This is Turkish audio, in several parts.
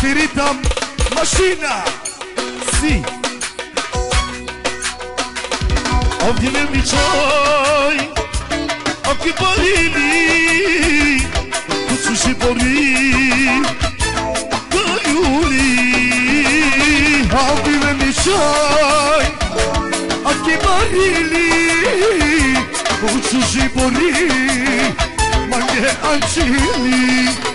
Tiritam, ma shina, si A u bivem i qaj, a u kibarili Këtë shu shi bori, a kajuli A u bivem i qaj, a u kibarili Këtë shi bori, ma nje anë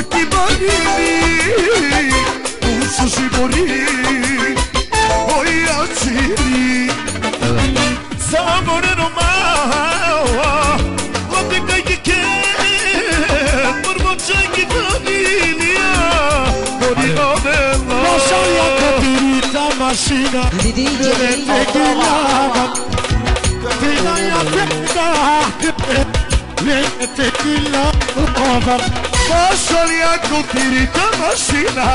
ya, ya 秋晴れに薄絞りおやつにサボレのまわてかいけけぶるもちゃいけかににやこりのべのロシャンやかびり魂が出てきなが Tequila, tequila, tequila, tequila, tequila, tequila, tequila, tequila, tequila, Φασόλια του κηρύττω νοσίνα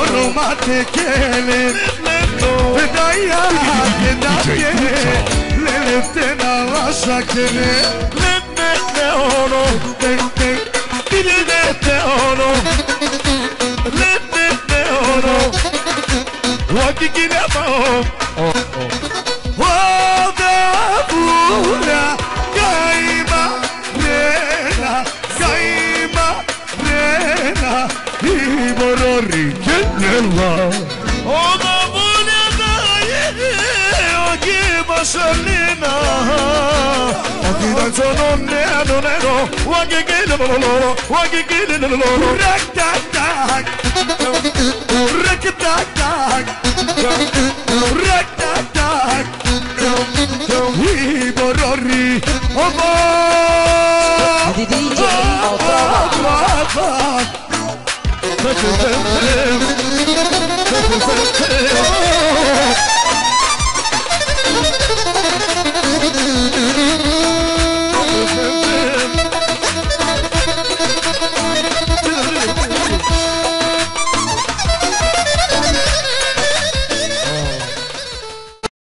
Ονομάται και λεπτό πεντάγια και τα κένε Λελευτέ να βάσα και ναι Λεπέτε όρο Λεπέτε όρο Λεπέτε όρο Ό,τι κοινά πάω Ω δε يا برر جل الله ومامونا داي وجيب سلينا وكيدا سنون نانو نانو وجيجيل لولو وجيجيل لولو رك تاك تاك رك تاك تاك رك تاك تاك يا برر أبا Saçından